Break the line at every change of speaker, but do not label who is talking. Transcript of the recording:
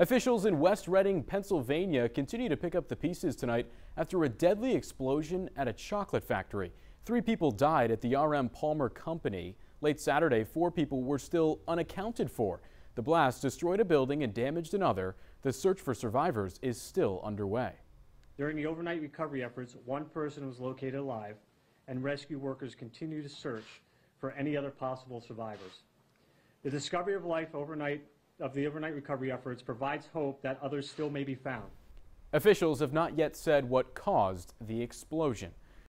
Officials in West Reading, Pennsylvania continue to pick up the pieces tonight after a deadly explosion at a chocolate factory. Three people died at the RM Palmer Company. Late Saturday, four people were still unaccounted for. The blast destroyed a building and damaged another. The search for survivors is still underway.
During the overnight recovery efforts, one person was located alive, and rescue workers continue to search for any other possible survivors. The discovery of life overnight of the overnight recovery efforts provides hope that others still may be found.
Officials have not yet said what caused the explosion.